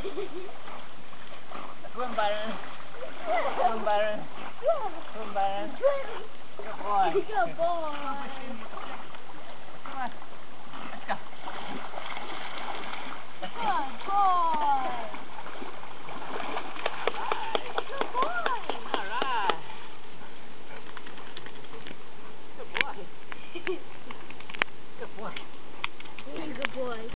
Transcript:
Swim, Byron. Swim, Byron. Swim, Byron. Good boy. Good boy.